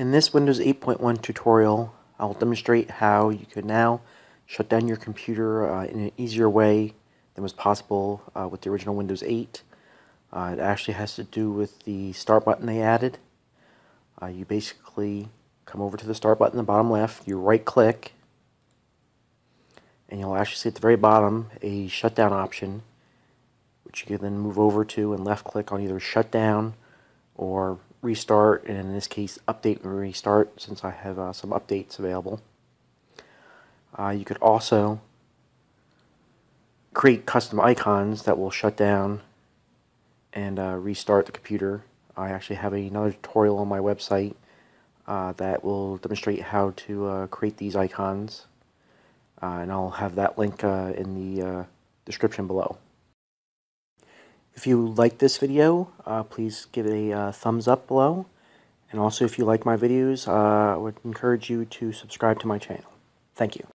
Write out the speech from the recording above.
In this Windows 8.1 tutorial, I'll demonstrate how you can now shut down your computer uh, in an easier way than was possible uh, with the original Windows 8. Uh, it actually has to do with the start button they added. Uh, you basically come over to the start button in the bottom left, you right click, and you'll actually see at the very bottom a shutdown option, which you can then move over to and left click on either shutdown or restart, and in this case, update and restart since I have uh, some updates available. Uh, you could also create custom icons that will shut down and uh, restart the computer. I actually have another tutorial on my website uh, that will demonstrate how to uh, create these icons, uh, and I'll have that link in the description below. If you like this video, uh, please give it a uh, thumbs up below. And also, if you like my videos, uh, I would encourage you to subscribe to my channel. Thank you.